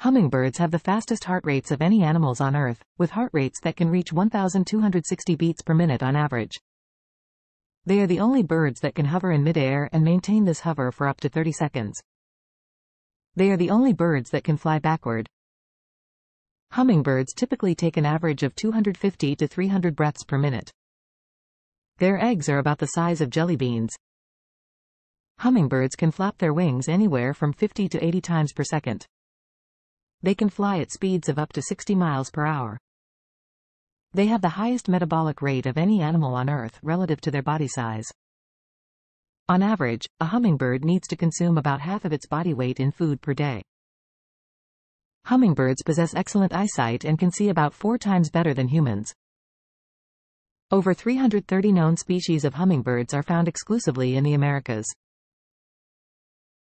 Hummingbirds have the fastest heart rates of any animals on Earth, with heart rates that can reach 1,260 beats per minute on average. They are the only birds that can hover in midair and maintain this hover for up to 30 seconds. They are the only birds that can fly backward. Hummingbirds typically take an average of 250 to 300 breaths per minute. Their eggs are about the size of jelly beans. Hummingbirds can flap their wings anywhere from 50 to 80 times per second. They can fly at speeds of up to 60 miles per hour. They have the highest metabolic rate of any animal on Earth relative to their body size. On average, a hummingbird needs to consume about half of its body weight in food per day. Hummingbirds possess excellent eyesight and can see about four times better than humans. Over 330 known species of hummingbirds are found exclusively in the Americas.